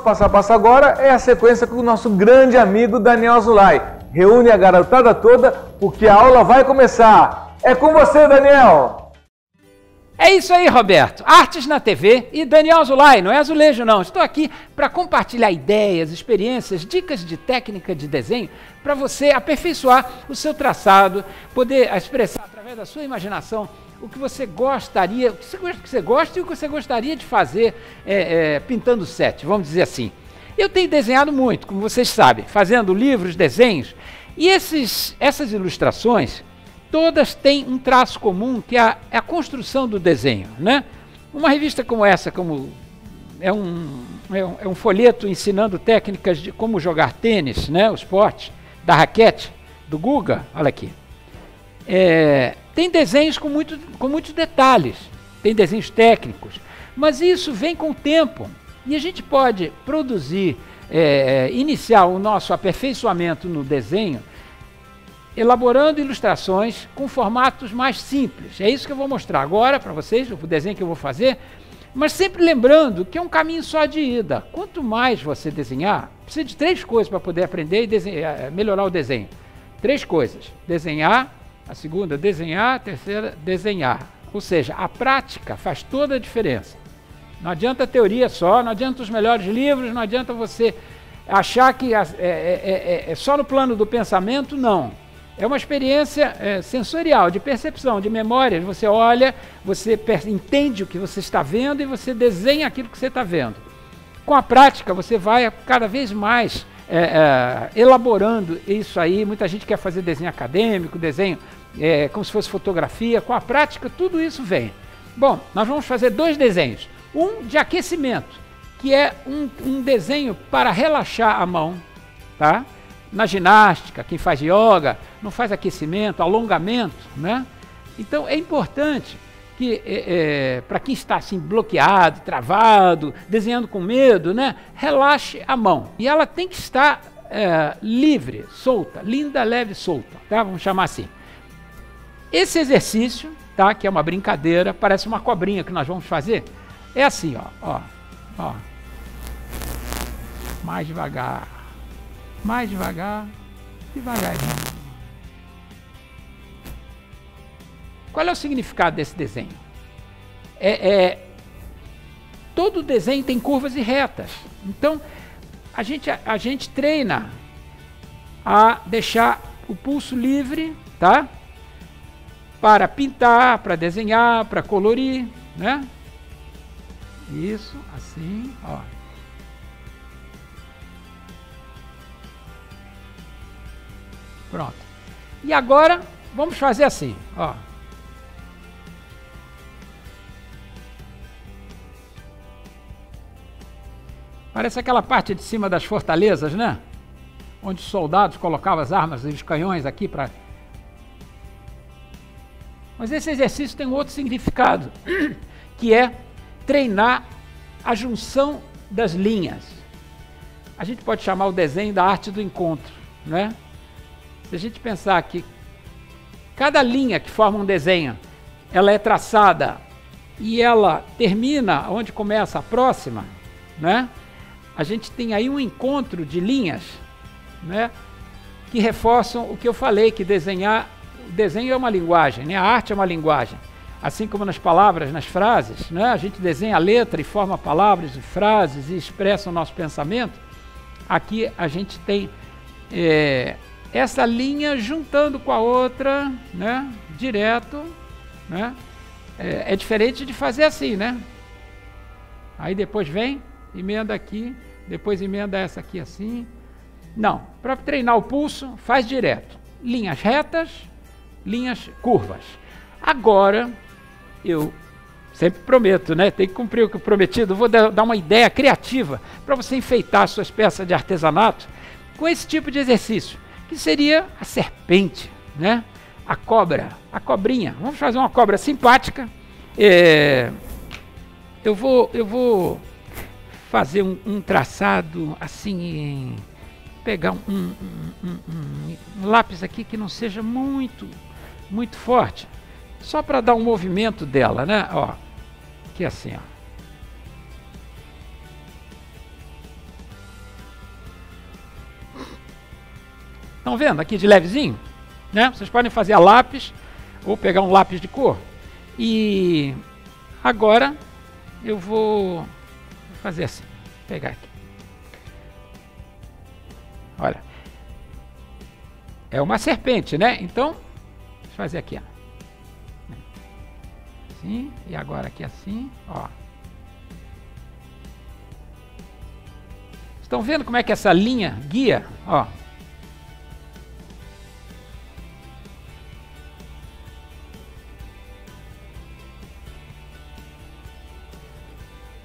nosso passo a passo agora é a sequência com o nosso grande amigo Daniel Azulay. Reúne a garotada toda porque a aula vai começar. É com você, Daniel! É isso aí, Roberto. Artes na TV e Daniel Azulay, não é azulejo não. Estou aqui para compartilhar ideias, experiências, dicas de técnica de desenho para você aperfeiçoar o seu traçado, poder expressar através da sua imaginação o que você gostaria, o que você, gosta e o que você gostaria de fazer é, é, pintando set, vamos dizer assim. Eu tenho desenhado muito, como vocês sabem, fazendo livros, desenhos, e esses, essas ilustrações, todas têm um traço comum, que é a, é a construção do desenho. Né? Uma revista como essa, como é um, é um, é um, folheto ensinando técnicas de como jogar tênis, né, o esporte, da raquete, do Guga, olha aqui. É, tem desenhos com, muito, com muitos detalhes, tem desenhos técnicos, mas isso vem com o tempo. E a gente pode produzir, é, iniciar o nosso aperfeiçoamento no desenho, elaborando ilustrações com formatos mais simples. É isso que eu vou mostrar agora para vocês, o desenho que eu vou fazer, mas sempre lembrando que é um caminho só de ida. Quanto mais você desenhar, precisa de três coisas para poder aprender e desenhar, é, melhorar o desenho. Três coisas: desenhar, a segunda, desenhar. A terceira, desenhar. Ou seja, a prática faz toda a diferença. Não adianta a teoria só, não adianta os melhores livros, não adianta você achar que é, é, é, é, é só no plano do pensamento, não. É uma experiência é, sensorial, de percepção, de memória. Você olha, você entende o que você está vendo e você desenha aquilo que você está vendo. Com a prática, você vai cada vez mais é, é, elaborando isso aí. Muita gente quer fazer desenho acadêmico, desenho é, como se fosse fotografia. Com a prática, tudo isso vem. Bom, nós vamos fazer dois desenhos. Um de aquecimento, que é um, um desenho para relaxar a mão, tá? Na ginástica, quem faz yoga, não faz aquecimento, alongamento, né? Então é importante que é, é, para quem está assim bloqueado, travado, desenhando com medo, né? Relaxe a mão e ela tem que estar é, livre, solta, linda, leve, solta, tá? Vamos chamar assim. Esse exercício, tá? Que é uma brincadeira, parece uma cobrinha que nós vamos fazer. É assim, ó, ó, ó. Mais devagar, mais devagar, devagarinho. Qual é o significado desse desenho? É, é, todo desenho tem curvas e retas. Então, a gente, a, a gente treina a deixar o pulso livre, tá? Para pintar, para desenhar, para colorir, né? Isso, assim, ó. Pronto. E agora, vamos fazer assim, ó. Parece aquela parte de cima das fortalezas, né? Onde os soldados colocavam as armas e os canhões aqui para mas esse exercício tem outro significado, que é treinar a junção das linhas. A gente pode chamar o desenho da arte do encontro, né? Se a gente pensar que cada linha que forma um desenho, ela é traçada e ela termina onde começa a próxima, né? A gente tem aí um encontro de linhas, né? Que reforçam o que eu falei, que desenhar desenho é uma linguagem, né? a arte é uma linguagem. Assim como nas palavras, nas frases, né? a gente desenha a letra e forma palavras e frases e expressa o nosso pensamento. Aqui a gente tem é, essa linha juntando com a outra, né? direto. Né? É, é diferente de fazer assim, né? Aí depois vem, emenda aqui, depois emenda essa aqui assim. Não, para treinar o pulso, faz direto. Linhas retas, linhas curvas. Agora, eu sempre prometo, né? Tem que cumprir o que prometido. Vou dar uma ideia criativa para você enfeitar suas peças de artesanato com esse tipo de exercício, que seria a serpente, né? A cobra, a cobrinha. Vamos fazer uma cobra simpática. É, eu vou, eu vou fazer um, um traçado assim, pegar um, um, um lápis aqui que não seja muito muito forte, só para dar um movimento dela, né? Ó, que assim, ó. Estão vendo aqui de levezinho? Né? Vocês podem fazer a lápis ou pegar um lápis de cor. E agora eu vou fazer assim, pegar aqui. Olha, é uma serpente, né? Então fazer aqui, ó. Assim, e agora aqui assim, ó. Estão vendo como é que essa linha guia, ó.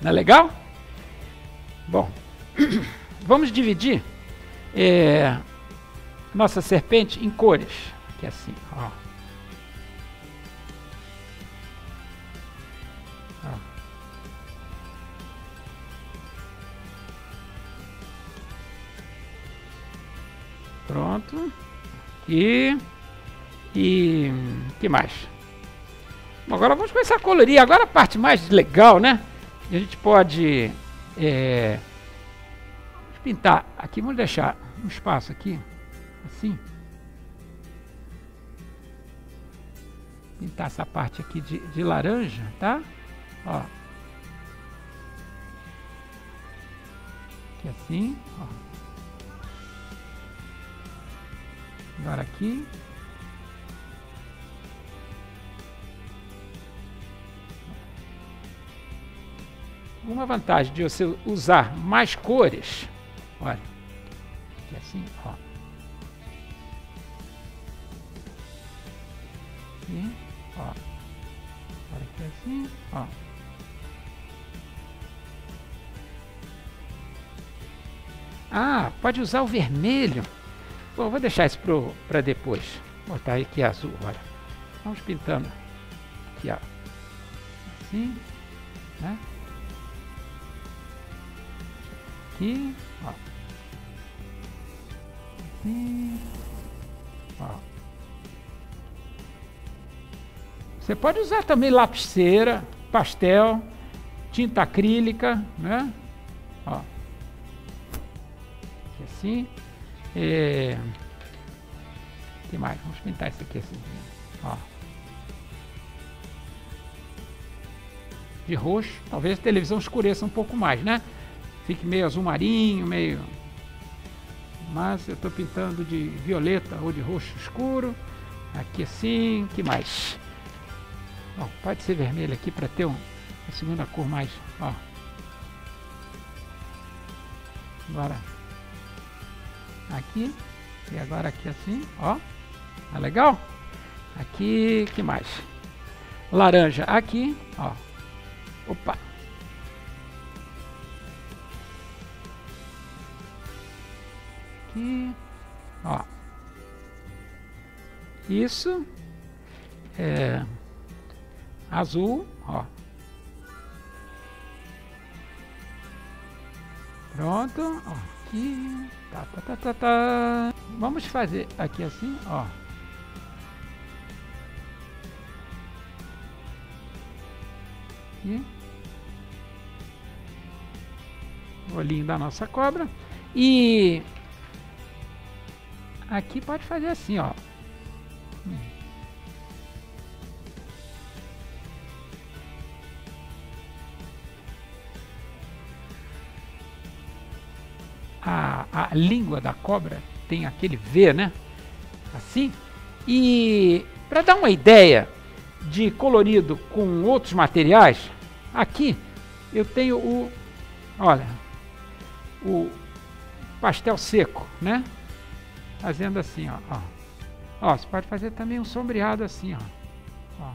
Não é legal? Bom, vamos dividir é, nossa serpente em cores. Aqui assim, ó. Pronto. E e que mais? Bom, agora vamos começar a colorir. Agora a parte mais legal, né? A gente pode é, pintar aqui. Vamos deixar um espaço aqui, assim. Pintar essa parte aqui de, de laranja, tá? Ó. Aqui assim, ó. Agora aqui. Uma vantagem de você usar mais cores, olha, aqui assim, ó. Aqui, ó. Olha aqui assim, ó. Ah, pode usar o vermelho. Bom, vou deixar isso para depois. Vou botar aqui azul, olha. Vamos pintando. Aqui, ó. Assim, né? Aqui, ó. Assim, ó. Você pode usar também lapiseira, pastel, tinta acrílica, né? Ó. Aqui assim. É... que mais? Vamos pintar isso aqui assim. Ó. De roxo. Talvez a televisão escureça um pouco mais, né? Fique meio azul marinho, meio... Mas eu estou pintando de violeta ou de roxo escuro. Aqui assim, que mais? Bom, pode ser vermelho aqui para ter um, uma segunda cor mais, ó. Agora aqui e agora aqui assim, ó. Tá legal? Aqui, que mais? Laranja aqui, ó. Opa. Aqui, ó. Isso é azul, ó. Pronto, ó. Aqui. Tá, tá, tá, tá, tá. Vamos fazer aqui assim, ó. Aqui. Olhinho da nossa cobra. E aqui pode fazer assim, ó. A, a língua da cobra tem aquele V, né? Assim. E para dar uma ideia de colorido com outros materiais, aqui eu tenho o, olha, o pastel seco, né? Fazendo assim, ó. ó. ó você pode fazer também um sombreado assim, ó. ó.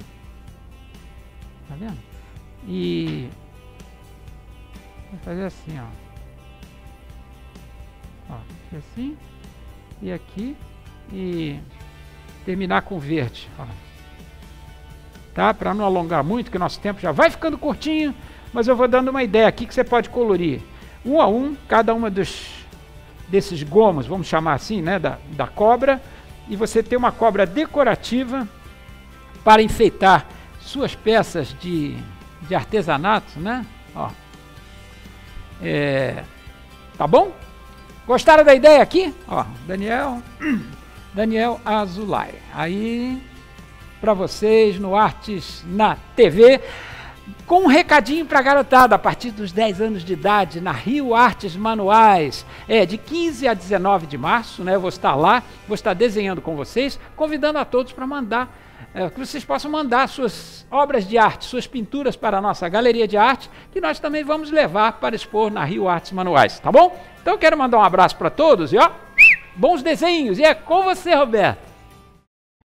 Tá vendo? E vou fazer assim, ó. Assim. E aqui. E terminar com verde. Ó. Tá? Para não alongar muito, que o nosso tempo já vai ficando curtinho. Mas eu vou dando uma ideia aqui que você pode colorir. Um a um, cada uma dos desses gomos, vamos chamar assim, né, da, da cobra, e você tem uma cobra decorativa para enfeitar suas peças de, de artesanato, né? Ó. É, tá bom? Gostaram da ideia aqui? Ó, Daniel Daniel Azulay. Aí, para vocês no Artes na TV, com um recadinho para a garotada, a partir dos 10 anos de idade, na Rio Artes Manuais, é de 15 a 19 de março, né? Eu vou estar lá, vou estar desenhando com vocês, convidando a todos para mandar é, que vocês possam mandar suas obras de arte, suas pinturas para a nossa galeria de arte, que nós também vamos levar para expor na Rio Artes Manuais, tá bom? Então quero mandar um abraço para todos e ó, bons desenhos, e é com você, Roberto.